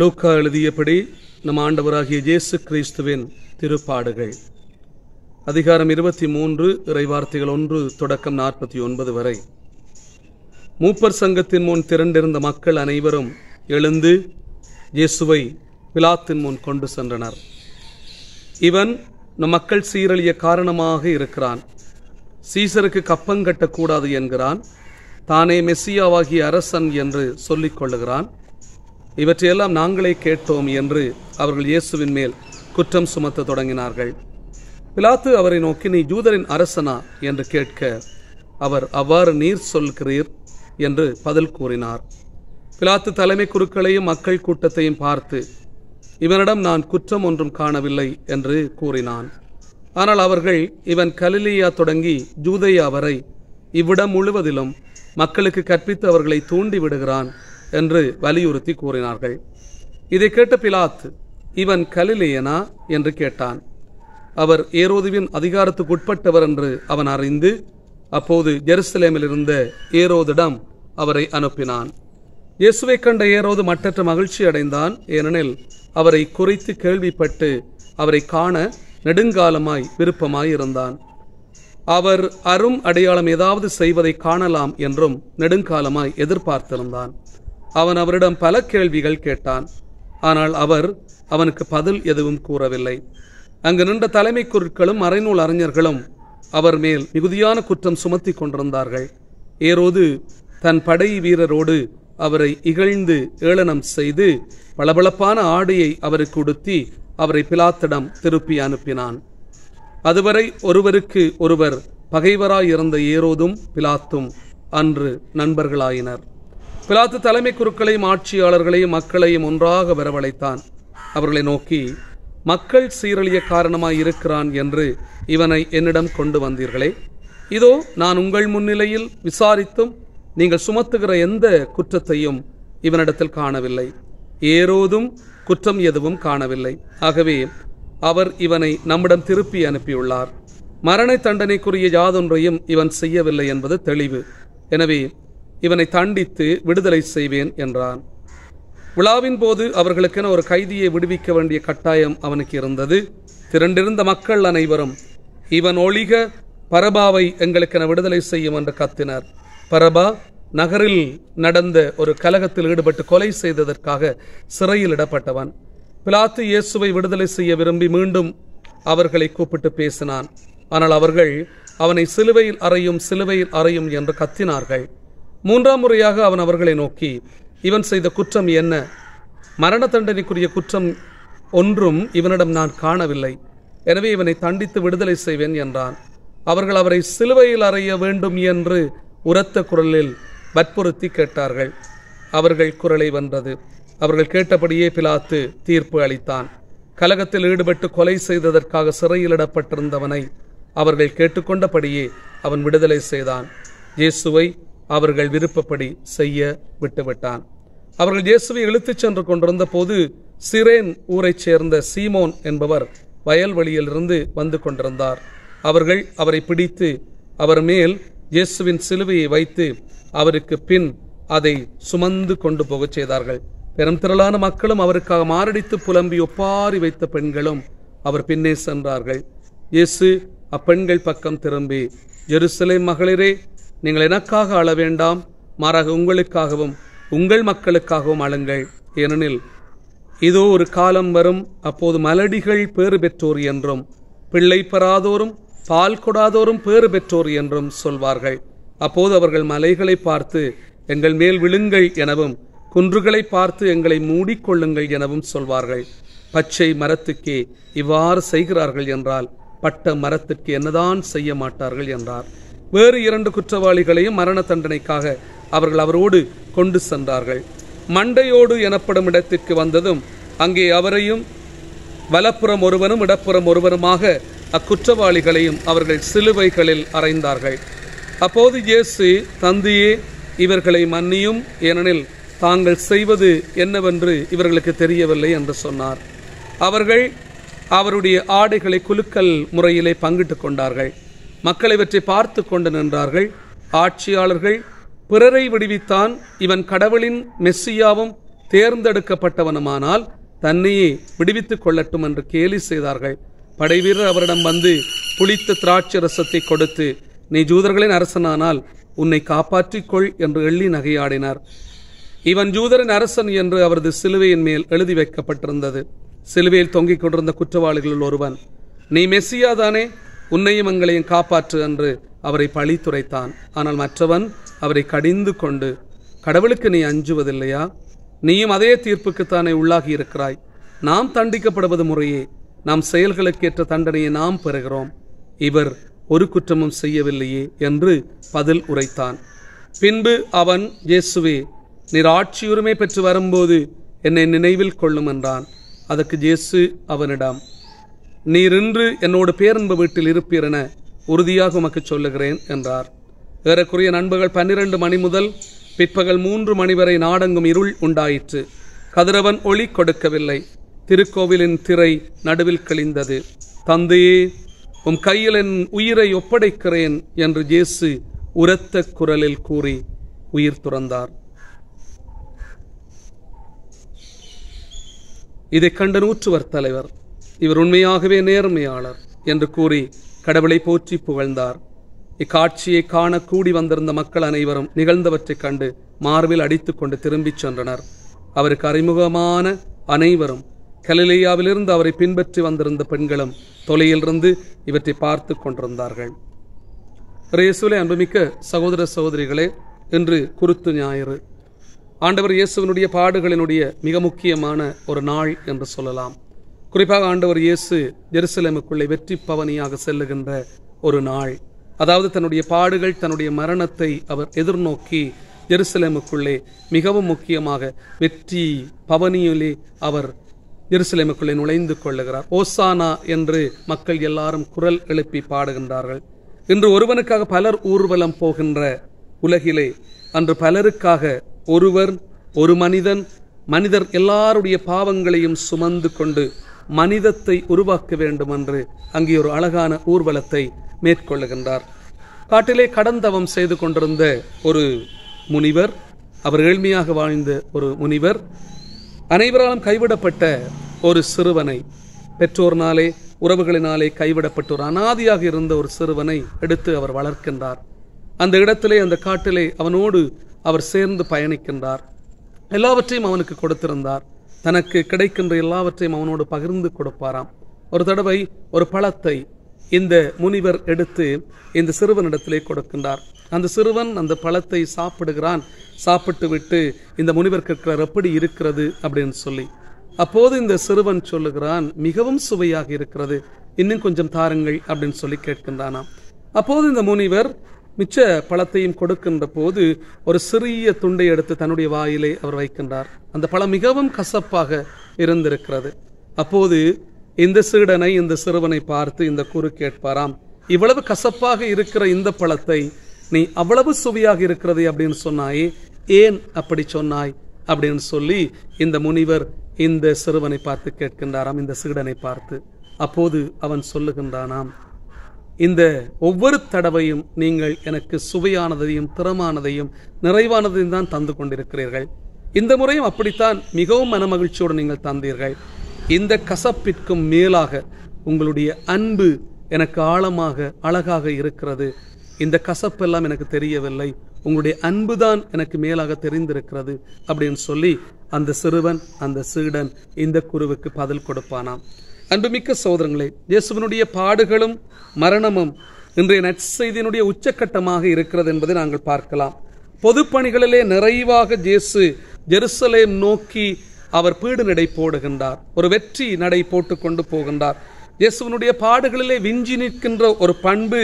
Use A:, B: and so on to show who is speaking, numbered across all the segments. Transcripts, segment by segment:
A: லூக்கா எழுதியபடி நம் ஆண்டவராகிய இயேசு கிறிஸ்துவின் திருப்பாடுகள். அதிகாரம் இருபத்தி மூன்று இறைவார்த்தைகள் ஒன்று தொடக்கம் நாற்பத்தி ஒன்பது வரை. மூப்பர் சங்கத்தின் முன் திரண்டிருந்த மக்கள் அனைவரும் எழுந்து இயேசுவை விழாத்தின் முன் கொண்டு சென்றனர். இவன் நம் மக்கள் சீரழிய காரணமாக இருக்கிறான். சீசருக்கு கப்பங்கட்டக்கூடாது என்கிறான். தானே மெஸ்ஸியாவாகிய அரசன் என்று சொல்லிக் கொள்ளுகிறான். இவற்றையெல்லாம் நாங்களே கேட்டோம் என்று அவர்கள் இயேசுவின் மேல் குற்றம் சுமத்த தொடங்கினார்கள். பிலாத்து அவரை நோக்கி நீ ஜூதரின் அரசனா? என்று கேட்க அவர் அவ்வாறு நீர் சொல்கிறீர்? என்று பதில் கூறினார். பிலாத்து தலைமை குருக்களையும் மக்கள் கூட்டத்தையும் பார்த்து இவனிடம் நான் குற்றம் ஒன்றும் காணவில்லை என்று கூறினான். ஆனால் அவர்கள் இவன் கலிலியா தொடங்கி ஜூதையா வரை இவ்விடம் முழுவதிலும் மக்களுக்கு கற்பித்து அவர்களை தூண்டி விடுகிறான். என்று வலியுறுத்தி கூறினார்கள். இதை கேட்ட பிலாத் இவன் கலிலேயனா? என்று கேட்டான். அவர் ஏரோதுவின் அதிகாரத்துக்குட்பட்டவர் என்று அவன் அறிந்து அப்போது ஜெருசலேமில் இருந்த ஏரோதிடம் அவரை அனுப்பினான். இயேசுவை கண்ட ஏரோது மட்டற்ற மகிழ்ச்சி அடைந்தான். ஏனெனில் அவரை குறித்து கேள்விப்பட்டு அவரை காண நெடுங்காலமாய் விருப்பமாய் இருந்தான். அவர் அரும் அடையாளம் ஏதாவது செய்வதை காணலாம் என்றும் நெடுங்காலமாய் எதிர்பார்த்திருந்தான். அவன் அவரிடம் பல கேள்விகள் கேட்டான். ஆனால் அவர் அவனுக்கு பதில் எதுவும் கூறவில்லை. அங்கு நின்ற தலைமை குருக்களும் மறைநூல் அறிஞர்களும் அவர் மேல் மிகுதியான குற்றம் சுமத்தி கொண்டிருந்தார்கள். ஏரோது தன் படை வீரரோடு அவரை இகழ்ந்து ஏளனம் செய்து பளபளப்பான ஆடையை அவருக்கு உடுத்தி அவரை பிலாத்திடம் திருப்பி அனுப்பினான். அதுவரை ஒருவருக்கு ஒருவர் பகைவராயிருந்த ஏரோதும் பிலாத்தும் அன்று நண்பர்களாயினர். பிலாத்து தலைமை குருக்களையும் ஆட்சியாளர்களையும் மக்களையும் ஒன்றாக வரவழைத்தான். அவர்களை நோக்கி மக்கள் சீரழிய காரணமாய் இருக்கிறான் என்று இவனை என்னிடம் கொண்டு வந்தீர்களே. இதோ நான் உங்கள் முன்னிலையில் விசாரித்தும் நீங்கள் சுமத்துகிற எந்த குற்றத்தையும் இவனிடத்தில் காணவில்லை. ஏரோதும் குற்றம் எதுவும் காணவில்லை. ஆகவே அவர் இவனை நம்மிடம் திருப்பி அனுப்பியுள்ளார். மரண தண்டனைக்குரிய யாதொன்றையும் இவன் செய்யவில்லை என்பது தெளிவு. எனவே இவனை தண்டித்து விடுதலை செய்வேன் என்றான். விழாவின் போது அவர்களுக்கென ஒரு கைதியை விடுவிக்க வேண்டிய கட்டாயம் அவனுக்கு இருந்தது. திரண்டிருந்த மக்கள் அனைவரும் இவன் ஒழிக பரபாவை எங்களுக்கென விடுதலை செய்யும் என்று கத்தினர். பரபா நகரில் நடந்த ஒரு கலகத்தில் ஈடுபட்டு கொலை செய்ததற்காக சிறையில் இடப்பட்டவன். பிலாத்து இயேசுவை விடுதலை செய்ய விரும்பி மீண்டும் அவர்களை கூப்பிட்டு பேசினான். ஆனால் அவர்கள் அவனை சிலுவையில் அறையும் சிலுவையில் அறையும் என்று கத்தினார்கள். மூன்றாம் முறையாக அவன் அவர்களை நோக்கி இவன் செய்த குற்றம் என்ன? மரண தண்டனைக்குரிய குற்றம் ஒன்றும் இவனிடம் நான் காணவில்லை. எனவே இவனை தண்டித்து விடுதலை செய்வேன் என்றான். அவர்கள் அவரை சிலுவையில் அறைய வேண்டும் என்று உரத்த குரலில் வற்புறுத்தி கேட்டார்கள். அவர்கள் குரலை வென்றது. அவர்கள் கேட்டபடியே பிலாத்து தீர்ப்பு அளித்தான். கலகத்தில் ஈடுபட்டு கொலை செய்ததற்காக சிறையிலிடப்பட்டிருந்தவனை அவர்கள் கேட்டுக்கொண்டபடியே அவன் விடுதலை செய்தான். இயேசுவை அவர்கள் விருப்பப்படி செய்ய விட்டுவிட்டான். அவர்கள் இயேசுவை இழுத்துச் சென்று கொண்டிருந்த போது சிரேன் ஊரைச் சேர்ந்த சீமோன் என்பவர் வயல்வெளியிலிருந்து வந்து கொண்டிருந்தார். அவர்கள் அவரை பிடித்து அவர் மேல் இயேசுவின் சிலுவையை வைத்து அவருக்கு பின் அதை சுமந்து கொண்டு போகச் செய்தார்கள். பெரும் திரளான மக்களும் அவருக்காக மாரடித்து புலம்பி ஒப்பாரி வைத்த பெண்களும் அவர் பின்னே சென்றார்கள். இயேசு அப்பெண்கள் பக்கம் திரும்பி ஜெருசலேம் மகளிரே நீங்கள் எனக்காக அழ வேண்டாம் மாறாக உங்களுக்காகவும் உங்கள் மக்களுக்காகவும் அழுங்கள். ஏனெனில் இதோ ஒரு காலம் வரும். அப்போது மலடிகள் பேறு பெற்றோர் என்றும் பிள்ளை பெறாதோரும் பால் கொடாதோரும் பேறு பெற்றோர் என்றும் சொல்வார்கள். அப்போது அவர்கள் மலைகளை பார்த்து எங்கள் மேல் விழுங்கள் எனவும் குன்றுகளை பார்த்து எங்களை மூடிக்கொள்ளுங்கள் எனவும் சொல்வார்கள். பச்சை மரத்துக்கே இவ்வாறு செய்கிறார்கள் என்றால் பட்ட மரத்திற்கு என்னதான் செய்ய மாட்டார்கள் என்றார். வேறு இரண்டு குற்றவாளிகளையும் மரண தண்டனைக்காக அவர்கள் அவரோடு கொண்டு சென்றார்கள். மண்டையோடு எனப்படும் இடத்திற்கு வந்ததும் அங்கே அவரையும் வலப்புறம் ஒருவனும் இடப்புறம் ஒருவருமாக அக்குற்றவாளிகளையும் அவர்கள் சிலுவைகளில் அறைந்தார்கள். அப்போது இயேசு தந்தையே இவர்களை மன்னியும் ஏனெனில் தாங்கள் செய்வது என்னவென்று இவர்களுக்கு தெரியவில்லை என்று சொன்னார். அவர்கள் அவருடைய ஆடைகளை குலுக்கல் முறையிலே பங்கிட்டு கொண்டார்கள். மக்கள் இவற்றை பார்த்து கொண்டு நின்றார்கள். ஆட்சியாளர்கள் பிறரை விடுவித்தான் இவன் கடவுளின் மெஸ்ஸியாவும் தேர்ந்தெடுக்கப்பட்டவனுமானால் தன்னையே விடுவித்துக் கொள்ளட்டும் என்று கேலி செய்தார்கள். படைவீரர் அவரிடம் வந்து புளித்த திராட்சை ரசத்தை கொடுத்து நீ ஜூதர்களின் அரசனானால் உன்னை காப்பாற்றிக்கொள் என்று எள்ளி நகையாடினார். இவன் ஜூதரின் அரசன் என்று அவரது சிலுவையின் மேல் எழுதி வைக்கப்பட்டிருந்தது. சிலுவையில் தொங்கிக் கொண்டிருந்த குற்றவாளிகளில் ஒருவன் நீ மெஸ்ஸியா தானே? உன்னையும் எங்களையும் காப்பாற்று என்று அவரை பழித்துரைத்தான். ஆனால் மற்றவன் அவரை கடிந்து கொண்டு கடவுளுக்கு நீ அஞ்சுவதில்லையா? நீயும் அதே தீர்ப்புக்குத்தானே உள்ளாகி இருக்கிறாய். நாம் தண்டிக்கப்படுவது முறையே. நாம் செயல்களுக்கேற்ற தண்டனையை நாம் பெறுகிறோம். இவர் ஒரு குற்றமும் செய்யவில்லையே என்று பதில் உரைத்தான். பின்பு அவன் இயேசுவே நீர் ஆட்சியுரிமை பெற்று வரும்போது என்னை நினைவில் கொள்ளும் என்றான். அதற்கு இயேசு அவனிடம் நீர் இன்று என்னோடு பேரன்பு வீட்டில் இருப்பீர் என உறுதியாக உமக்கு சொல்லுகிறேன் என்றார். ஏறக்குறைய நண்பர்கள் பன்னிரண்டு மணி முதல் பிற்பகல் மூன்று மணி வரை நாடெங்கும் இருள் உண்டாயிற்று. கதிரவன் ஒளி கொடுக்கவில்லை. திருக்கோவிலின் திரை நடுவில் கிழிந்தது. தந்தையே உம் கையில் என் உயிரை ஒப்படைக்கிறேன் என்று இயேசு உரத்த குரலில் கூறி உயிர் துறந்தார். இதைக் கண்ட நூற்றுவர் தலைவர் இவர் உண்மையாகவே நேர்மையாளர் என்று கூறி கடவுளை போற்றி புகழ்ந்தார். இக்காட்சியை காண கூடி வந்திருந்த மக்கள் அனைவரும் நிகழ்ந்தவற்றைக் கண்டு மார்பில் அடித்துக் கொண்டு திரும்பிச் சென்றனர். அவருக்கு அறிமுகமான அனைவரும் கலிலேயாவிலிருந்து அவரை பின்பற்றி வந்திருந்த பெண்களும் தொலையிலிருந்து இவற்றை பார்த்து கொண்டிருந்தார்கள். இயேசுவலை அன்புமிக்க சகோதர சகோதரிகளே என்று குருத்து ஞாயிறு. ஆண்டவர் இயேசுவினுடைய பாடுகளினுடைய மிக முக்கியமான ஒரு நாள் என்று சொல்லலாம். குறிப்பாக ஆண்டவர் இயேசு ஜெருசலேமுக்குள்ளே வெற்றி பவனியாக செல்லுகின்ற ஒரு நாள். அதாவது தன்னுடைய பாடுகள் தன்னுடைய மரணத்தை அவர் எதிர்நோக்கி ஜெருசலேமுக்குள்ளே மிகவும் முக்கியமாக வெற்றி பவனியிலே அவர் ஜெருசலேமுக்குள்ளே நுழைந்து கொள்ளுகிறார். ஓசானா என்று மக்கள் எல்லாரும் குரல் எழுப்பி பாடுகின்றார்கள். இன்று ஒருவனுக்காக பலர் ஊர்வலம் போகின்ற உலகிலே அன்று பலருக்காக ஒருவர் ஒரு மனிதன் மனிதர் எல்லாருடைய பாவங்களையும் சுமந்து கொண்டு மனிதத்தை உருவாக்க வேண்டும் என்று அங்கே ஒரு அழகான ஊர்வலத்தை மேற்கொள்ளுகின்றார். காட்டிலே கடந்தவம் செய்து கொண்டிருந்த ஒரு முனிவர் அவர் ஏழ்மையாக வாழ்ந்த ஒரு முனிவர் அனைவராலும் கைவிடப்பட்ட ஒரு சிறுவனை பெற்றோர்னாலே உறவுகளினாலே கைவிடப்பட்ட ஒரு அனாதியாக இருந்த ஒரு சிறுவனை எடுத்து அவர் வளர்க்கின்றார். அந்த இடத்திலே அந்த காட்டிலே அவனோடு அவர் சேர்ந்து பயணிக்கின்றார். எல்லாவற்றையும் அவனுக்கு கொடுத்திருந்தார். தனக்கு கிடைக்கின்ற எல்லாவற்றையும் அவனோடு பகிர்ந்து கொடுப்பாராம். ஒரு தடவை ஒரு பழத்தை இந்த முனிவர் எடுத்து இந்த சிறுவனிடத்திலே கொடுக்கின்றார். அந்த சிறுவன் அந்த பழத்தை சாப்பிடுகிறான். சாப்பிட்டு விட்டு இந்த முனிவர் கேட்கிறார் எப்படி இருக்கிறது? அப்படின்னு சொல்லி. அப்போது இந்த சிறுவன் சொல்லுகிறான் மிகவும் சுவையாக இருக்கிறது. இன்னும் கொஞ்சம் தாருங்கள் அப்படின்னு சொல்லி கேட்கின்றானாம். அப்போது இந்த முனிவர் மிச்ச பழத்தையும் கொடுக்கின்ற போது ஒரு சிறிய துண்டை எடுத்து தன்னுடைய வாயிலே அவர் வைக்கின்றார். அந்த பழம் மிகவும் கசப்பாக இருந்திருக்கிறது. அப்போது இந்த சீடனை இந்த சிறுவனை பார்த்து இந்த குரு கேட்பாராம் இவ்வளவு கசப்பாக இருக்கிற இந்த பழத்தை நீ அவ்வளவு சுவையாக இருக்கிறது அப்படின்னு சொன்னாயே ஏன் அப்படி சொன்னாய்? அப்படின்னு சொல்லி இந்த முனிவர் இந்த சிறுவனை பார்த்து கேட்கின்றாராம் இந்த சீடனை பார்த்து. அப்போது அவன் சொல்லுகின்றானாம் இந்த ஒவ்வொரு தடவையும் நீங்கள் எனக்கு சுவையானதையும் திறமானதையும் நிறைவானதையும் தான் தந்து கொண்டிருக்கிறீர்கள். இந்த முறையும் அப்படித்தான் மிகவும் மனமகிழ்ச்சியோடு நீங்கள் தந்தீர்கள். இந்த கசப்பிற்கும் மேலாக உங்களுடைய அன்பு எனக்கு ஆழமாக அழகாக இருக்கிறது. இந்த கசப்பெல்லாம் எனக்கு தெரியவில்லை. உங்களுடைய அன்புதான் எனக்கு மேலாக தெரிந்திருக்கிறது அப்படின்னு சொல்லி அந்த சிறுவன் அந்த சீடன் இந்த குருவுக்கு பதில் கொடுப்பானாம். அன்புமிக்க சோதரங்களே இயேசுவனுடைய பாடுகளும் மரணமும் இன்றைய நற்செய்தியினுடைய உச்சக்கட்டமாக இருக்கிறது என்பதை நாங்கள் பார்க்கலாம். பொது பணிகளிலே நிறைவாக ஜேசு ஜெருசலேம் நோக்கி அவர் பீடு நடை போடுகின்றார். ஒரு வெற்றி நடை போட்டு கொண்டு போகின்றார். இயேசுவனுடைய பாடுகளிலே விஞ்சி நிற்கின்ற ஒரு பண்பு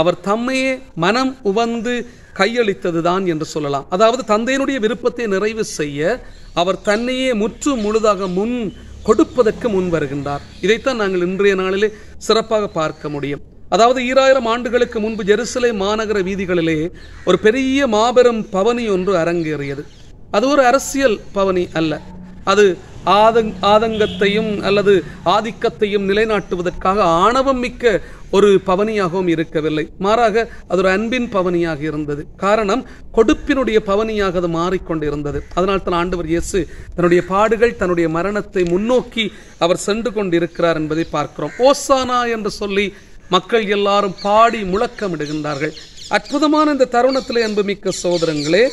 A: அவர் தம்மையே மனம் உவந்து கையளித்ததுதான் என்று சொல்லலாம். அதாவது தந்தையினுடைய விருப்பத்தை நிறைவு செய்ய அவர் தன்னையே முற்று முழுதாக முன் கொடுப்பதற்கு முன் வருகின்றார். இதைத்தான் நாங்கள் இன்றைய நாளிலே சிறப்பாக பார்க்க முடியும். அதாவது ஈராயிரம் ஆண்டுகளுக்கு முன்பு ஜெருசலே மாநகர வீதிகளிலே ஒரு பெரிய மாபெரும் பவனி ஒன்று அரங்கேறியது. அது ஒரு அரசியல் பவனி அல்ல. அது ஆதங் ஆதங்கத்தையும் அல்லது ஆதிக்கத்தையும் நிலைநாட்டுவதற்காக ஆணவம் மிக்க ஒரு பவனியாகவும் இருக்கவில்லை. மாறாக அது ஒரு அன்பின் பவனியாக இருந்தது. காரணம் கொடுப்பினுடைய பவனியாக அது மாறிக்கொண்டிருந்தது. அதனால் தான் ஆண்டவர் இயேசு தன்னுடைய பாடுகள் தன்னுடைய மரணத்தை முன்னோக்கி அவர் சென்று கொண்டிருக்கிறார் என்பதை பார்க்கிறோம். ஓசானா என்று சொல்லி மக்கள் எல்லாரும் பாடி முழக்கமிடுகின்றார்கள். அற்புதமான இந்த தருணத்திலே அன்புமிக்க சோதரங்களே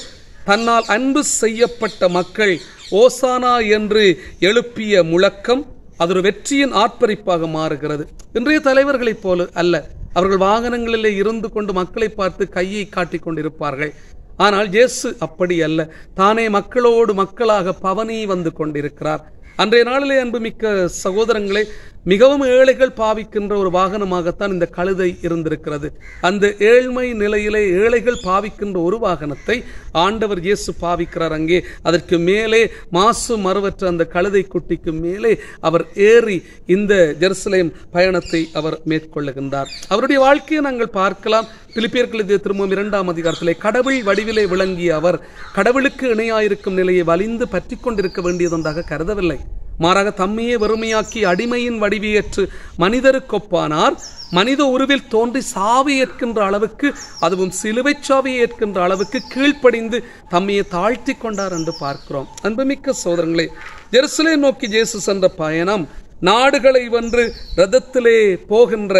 A: தன்னால் அன்பு செய்யப்பட்ட மக்கள் ஓசானா என்று எழுப்பிய முழக்கம் அது ஒரு வெற்றியின் ஆர்ப்பரிப்பாக மாறுகிறது. இன்றைய தலைவர்களைப் போல அல்ல. அவர்கள் வாகனங்களிலே இருந்து கொண்டு மக்களை பார்த்து கையை காட்டிக் கொண்டிருப்பார்கள். ஆனால் இயேசு அப்படி அல்ல. தானே மக்களோடு மக்களாக பவனி வந்து கொண்டிருக்கிறார். அன்றைய நாளிலே அன்புமிக்க சகோதரங்களே மிகவும் ஏழைகள் பாவிக்கின்ற ஒரு வாகனமாகத்தான் இந்த கழுதை இருந்திருக்கிறது. அந்த ஏழ்மை நிலையிலே ஏழைகள் பாவிக்கின்ற ஒரு வாகனத்தை ஆண்டவர் இயேசு பாவிக்கிறார் அங்கே. அதற்கு மேலே மாசு மறுவற்ற அந்த கழுதை குட்டிக்கு மேலே அவர் ஏறி இந்த ஜெருசலேம் பயணத்தை அவர் மேற்கொள்ளுகின்றார். அவருடைய வாழ்க்கையை நாங்கள் பார்க்கலாம். பிலிப்பியர்கள் இது திரும்பவும் இரண்டாம் அதிகாரத்திலே கடவுள் வடிவிலே விளங்கிய அவர் கடவுளுக்கு இணையாயிருக்கும் நிலையை வலிந்து பற்றி கொண்டிருக்க வேண்டியதொன்றாக கருதவில்லை. மாறாக தம்மையே வெறுமையாக்கி அடிமையின் வடிவியற்று மனிதருக்கொப்பானார். மனித உருவில் தோன்றி சாவி ஏற்கின்ற அளவுக்கு அதுவும் சிலுவை சாவியை ஏற்கின்ற அளவுக்கு கீழ்ப்படிந்து தம்மையை தாழ்த்தி கொண்டார் என்று பார்க்கிறோம். அன்புமிக்க சோதரங்களே ஜெருசலே நோக்கி ஜேசு சென்ற பயணம் நாடுகளை வென்று ரதத்திலே போகின்ற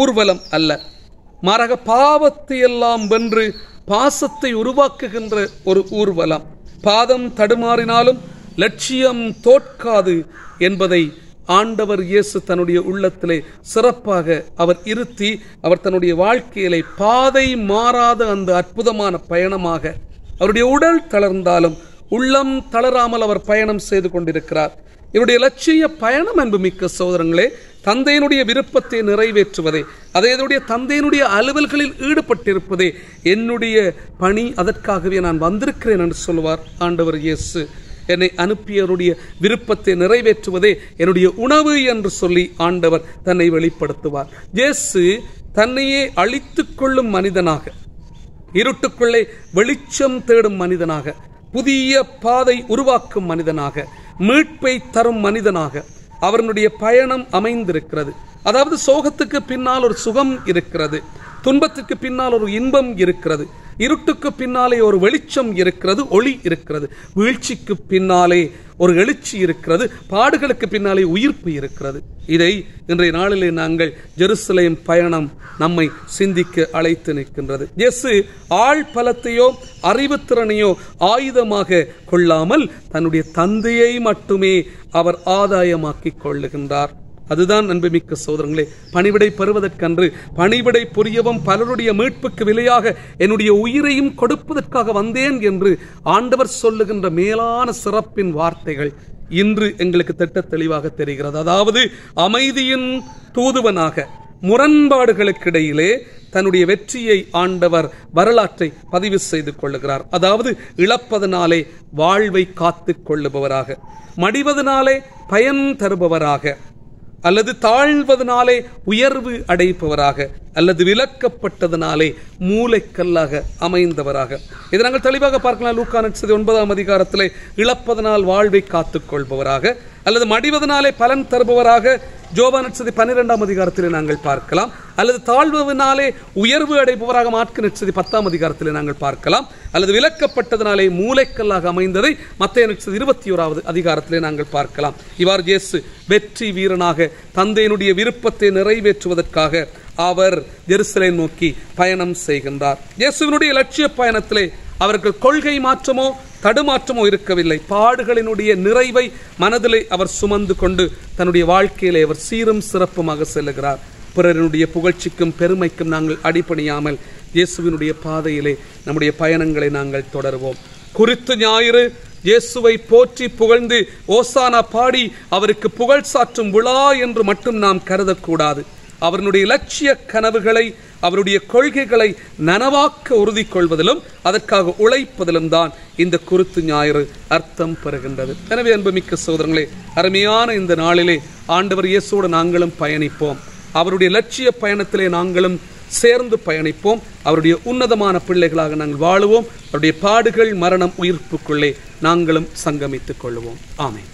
A: ஊர்வலம் அல்ல. மாறாக பாவத்தை எல்லாம் வென்று பாசத்தை உருவாக்குகின்ற ஒரு ஊர்வலம். பாதம் தடுமாறினாலும் லட்சியம் தோற்காது என்பதை ஆண்டவர் இயேசு தன்னுடைய உள்ளத்திலே சிறப்பாக அவர் இருத்தி அவர் தன்னுடைய வாழ்க்கையிலே பாதை மாறாத அந்த அற்புதமான பயணமாக அவருடைய உடல் தளர்ந்தாலும் உள்ளம் தளராமல் அவர் பயணம் செய்து கொண்டிருக்கிறார். இவருடைய லட்சிய பயணம் அன்பு மிக்க சோதரங்களே தந்தையினுடைய விருப்பத்தை நிறைவேற்றுவதே அதை என்னுடைய தந்தையினுடைய அலுவல்களில் ஈடுபட்டிருப்பதே என்னுடைய பணி அதற்காகவே நான் வந்திருக்கிறேன் என்று சொல்லுவார் ஆண்டவர் இயேசு. என்னை அனுப்பியவருடைய விருப்பத்தை நிறைவேற்றுவதே என்னுடைய உணவு என்று சொல்லி ஆண்டவர் தன்னை வெளிப்படுத்துவார். இயேசு தன்னையே அழித்துக் கொள்ளும் மனிதனாக இருட்டுக்குள்ளே வெளிச்சம் தேடும் மனிதனாக புதிய பாதை உருவாக்கும் மனிதனாக மீட்பை தரும் மனிதனாக அவருடைய பயணம் அமைந்திருக்கிறது. அதாவது சோகத்துக்கு பின்னால் ஒரு சுகம் இருக்கிறது. துன்பத்துக்கு பின்னால் ஒரு இன்பம் இருக்கிறது. இருட்டுக்கு பின்னாலே ஒரு வெளிச்சம் இருக்கிறது ஒளி இருக்கிறது. வீழ்ச்சிக்கு பின்னாலே ஒரு எழுச்சி இருக்கிறது பாடுகளுக்கு பின்னாலே உயிர்ப்பு இருக்கிறது. இதை இன்றைய நாளிலே நாங்கள் ஜெருசலேம் பயணம் நம்மை சிந்திக்க அழைத்து நிற்கின்றது. இயேசு ஆள் பலத்தையோ அறிவுத்திறனையோ ஆயுதமாக கொள்ளாமல் தன்னுடைய தந்தையை மட்டுமே அவர் ஆதாயமாக்கிக் கொள்ளுகின்றார். அதுதான் அன்புமிக்க சோதரங்களே பணிவிடை பெறுவதற்கன்று பணிவிடை புரியவும் பலருடைய மீட்புக்கு விலையாக என்னுடைய உயிரையும் கொடுப்பதற்காக வந்தேன் என்று ஆண்டவர் சொல்லுகின்ற மேலான சிறப்பின் வார்த்தைகள் இன்று எங்களுக்கு திட்ட தெளிவாக தெரிகிறது. அதாவது அமைதியின் தூதுவனாக முரண்பாடுகளுக்கிடையிலே தன்னுடைய வெற்றியை ஆண்டவர் வரலாற்றை பதிவு செய்து கொள்ளுகிறார். அதாவது இழப்பதனாலே வாழ்வை காத்து கொள்ளுபவராக மடிவதனாலே பயன் தருபவராக அல்லது தாழ்வதனாலே உயர்வு அடைப்பவராக அல்லது விலக்கப்பட்டதனாலே மூளைக்கல்லாக அமைந்தவராக. இதை நாங்கள் தெளிவாக பார்க்கலாம். லூக்கான ஒன்பதாம் அதிகாரத்திலே இழப்பதனால் வாழ்வை காத்துக் கொள்பவராக அல்லது மடிவதனாலே பலன் தருபவராக ஜோபானட்சதி பன்னிரெண்டாம் அதிகாரத்தில் நாங்கள் பார்க்கலாம். அல்லது தாழ்வதனாலே உயர்வு அடைபவராக மாற்கு நட்சதி பத்தாம் அதிகாரத்தில் நாங்கள் பார்க்கலாம். அல்லது விலக்கப்பட்டதனாலே மூளைக்கல்லாக அமைந்ததை மத்திய நட்சதி இருபத்தி ஓராவது அதிகாரத்திலே நாங்கள் பார்க்கலாம். இவ்வாறு இயேசு வெற்றி வீரனாக தந்தையினுடைய விருப்பத்தை நிறைவேற்றுவதற்காக அவர் ஜெருசலை நோக்கி பயணம் செய்கின்றார். இயேசுவினுடைய லட்சிய பயணத்திலே அவர்கள் கொள்கை மாற்றமோ தடுமாற்றமோ இருக்கவில்லை. பாடுகளினுடைய நிறைவை மனதிலே அவர் சுமந்து கொண்டு தன்னுடைய வாழ்க்கையிலே அவர் சீரும் சிறப்புமாக செல்லுகிறார். பிறரினுடைய புகழ்ச்சிக்கும் பெருமைக்கும் நாங்கள் அடிப்பணியாமல் இயேசுவினுடைய பாதையிலே நம்முடைய பயணங்களை நாங்கள் தொடர்வோம். குறித்து ஞாயிறு இயேசுவை போற்றி புகழ்ந்து ஓசானா பாடி அவருக்கு புகழ் சாற்றும் விழா என்று மட்டும் நாம் கருதக்கூடாது. அவருடைய லட்சிய கனவுகளை அவருடைய கொள்கைகளை நனவாக்க உறுதி கொள்வதிலும் அதற்காக உழைப்பதிலும் தான் இந்த குருத்து ஞாயிறு அர்த்தம் பெறுகின்றது. எனவே அன்புமிக்க சோதரங்களே அருமையான இந்த நாளிலே ஆண்டவர் இயேசோடு நாங்களும் பயணிப்போம். அவருடைய லட்சிய பயணத்திலே நாங்களும் சேர்ந்து பயணிப்போம். அவருடைய உன்னதமான பிள்ளைகளாக நாங்கள் வாழுவோம். அவருடைய பாடுகள் மரணம் உயிர்ப்புக்குள்ளே நாங்களும் சங்கமித்துக் கொள்வோம். ஆமேன்.